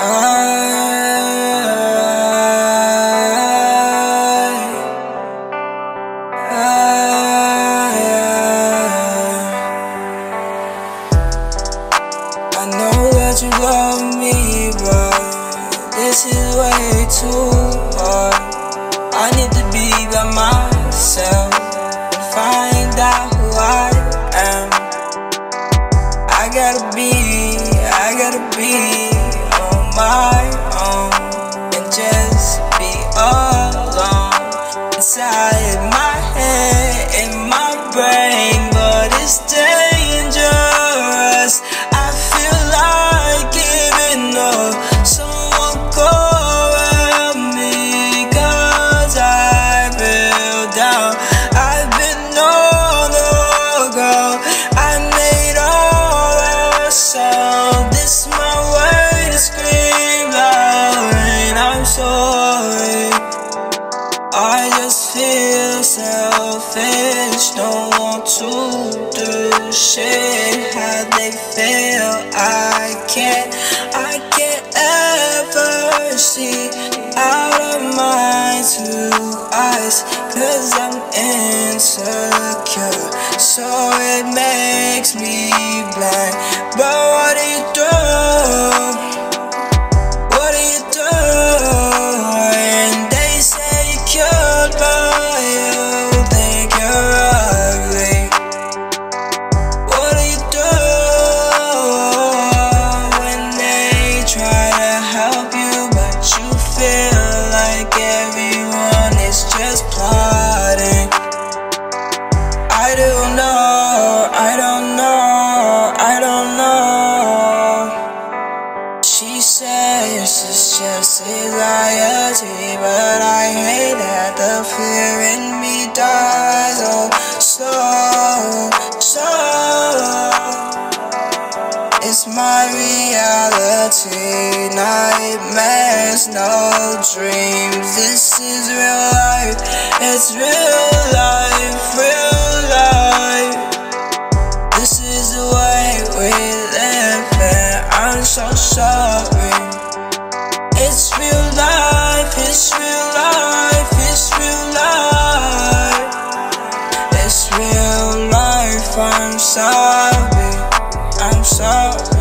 I know that you love me, but this is way too This my way to scream loud, and I'm sorry. I just feel selfish, don't want to do shit how they feel. I can't, I can't ever see out of my two eyes, cause I'm insecure. So it makes me blind. But is plotting? I don't know, I don't know, I don't know. She says it's just anxiety, but I hate that the fear in me dies oh slow, slow. It's my reality, nightmares, no dreams. This is real it's real life, real life. This is the way we live, and I'm so sorry. It's real life, it's real life, it's real life. It's real life, I'm sorry, I'm sorry.